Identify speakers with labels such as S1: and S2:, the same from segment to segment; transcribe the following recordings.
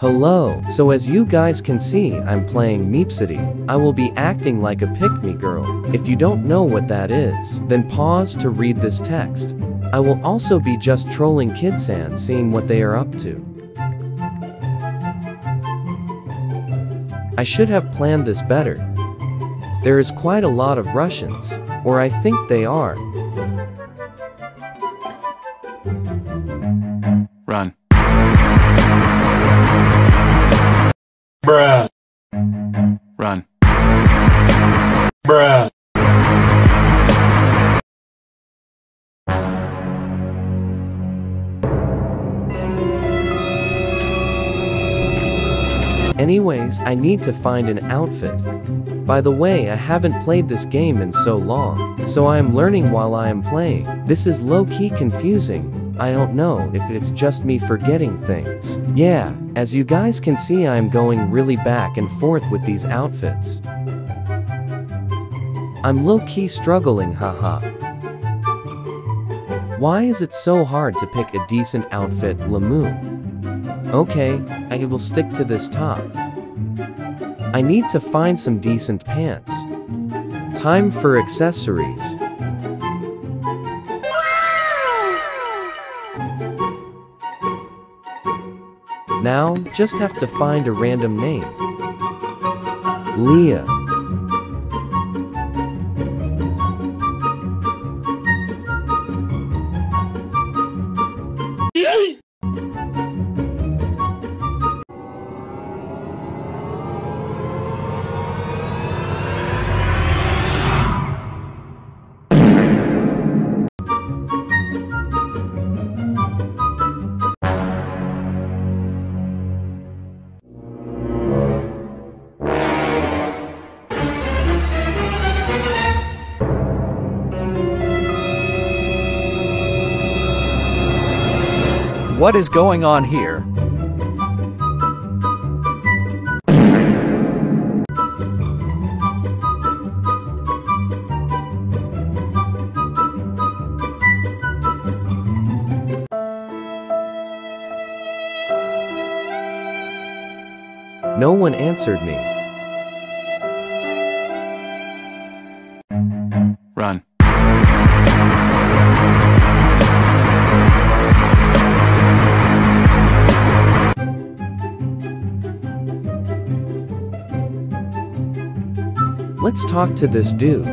S1: Hello. So as you guys can see, I'm playing MeepCity. I will be acting like a pick-me girl. If you don't know what that is, then pause to read this text. I will also be just trolling Kidsan seeing what they are up to. I should have planned this better. There is quite a lot of Russians, or I think they are.
S2: Run. Run.
S3: Bruh.
S1: Anyways, I need to find an outfit. By the way, I haven't played this game in so long, so I am learning while I am playing. This is low-key confusing. I don't know if it's just me forgetting things. Yeah, as you guys can see I am going really back and forth with these outfits. I'm low-key struggling haha. Why is it so hard to pick a decent outfit, Lamu? Okay, I will stick to this top. I need to find some decent pants. Time for accessories. Now, just have to find a random name. Leah.
S2: What is going on here?
S1: No one answered me.
S2: Run.
S1: Let's talk to this dude.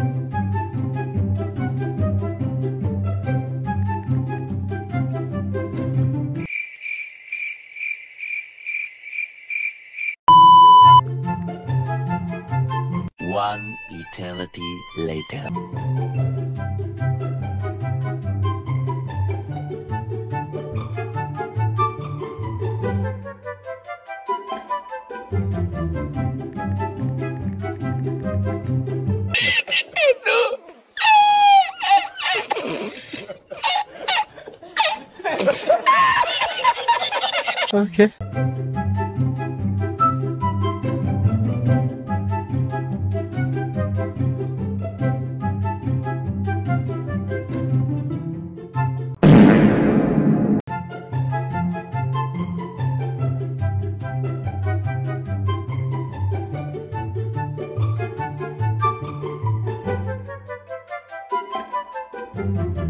S4: One eternity later.
S1: Okay.
S2: Run.